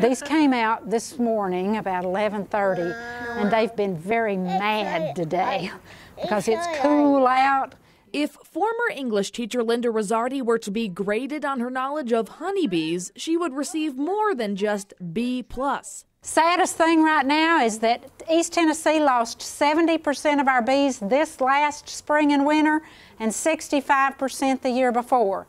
These came out this morning about 11:30, and they've been very mad today because it's cool out. If former English teacher Linda Rosardi were to be graded on her knowledge of honeybees, she would receive more than just B plus. Saddest thing right now is that East Tennessee lost 70% of our bees this last spring and winter and 65% the year before.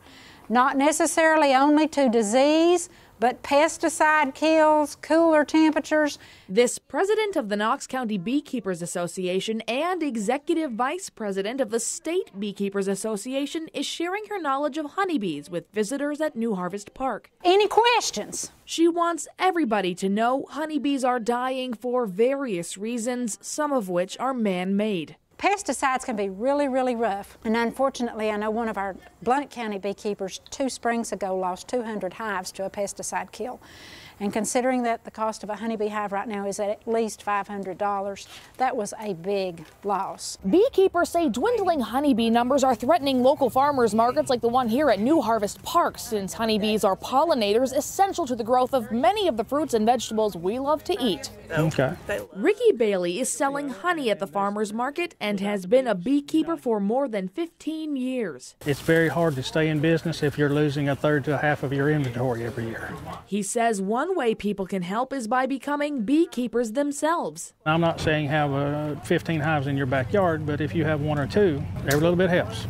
Not necessarily only to disease, but pesticide kills, cooler temperatures. This president of the Knox County Beekeepers Association and executive vice president of the State Beekeepers Association is sharing her knowledge of honeybees with visitors at New Harvest Park. Any questions? She wants everybody to know honeybees are dying for various reasons, some of which are man made. Pesticides can be really, really rough. And unfortunately, I know one of our Blount County beekeepers two springs ago lost 200 hives to a pesticide kill. And considering that the cost of a honeybee hive right now is at least $500, that was a big loss. Beekeepers say dwindling honeybee numbers are threatening local farmers markets like the one here at New Harvest Park, since honeybees are pollinators essential to the growth of many of the fruits and vegetables we love to eat. Okay. Ricky Bailey is selling honey at the farmers market and has been a beekeeper for more than 15 years. It's very hard to stay in business if you're losing a third to a half of your inventory every year. He says one one way people can help is by becoming beekeepers themselves. I'm not saying have uh, 15 hives in your backyard, but if you have one or two, every little bit helps.